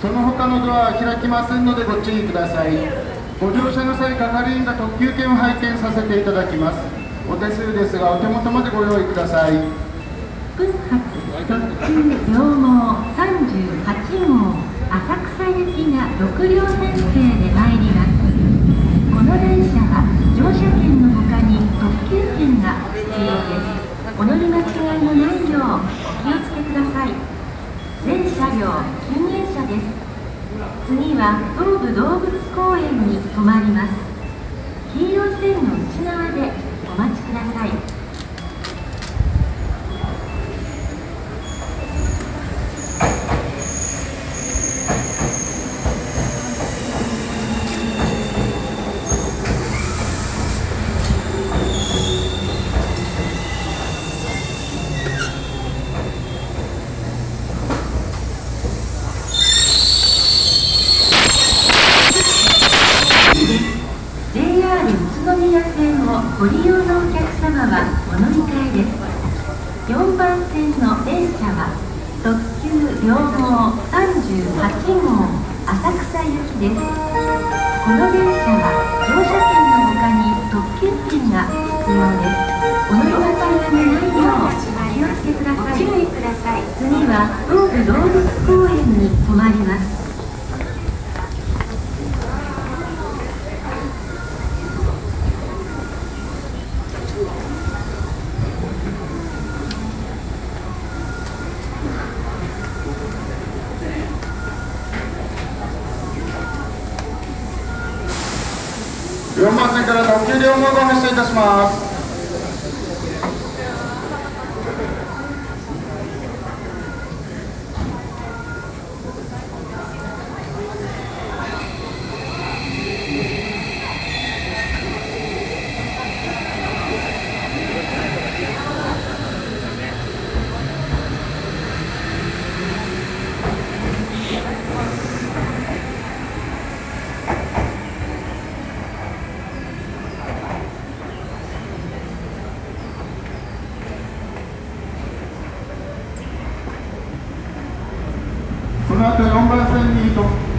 その他のドアは開きませんのでご注意ください。ご乗車の際係員が特急券を拝見させていただきます。お手数ですがお手元までご用意ください。分発特急両毛38号浅草行きが6両編成で参ります。この電車は乗車券の他に特急券が必要です。お乗り間違いのないようお気をつけください。全車両です。次は東武動物公園に停まります。黄色線の内側でお待ちください JR 宇都宮線をご利用のお客様はお乗り換えです。4番線の電車は特急両方38号浅草行きです。この電車は乗車券の他に特急券が必要ですお乗り間違いのないようお気をつけください次は東武動物公園に停まります4番線から特急両方が発車いたします。この後4番線に特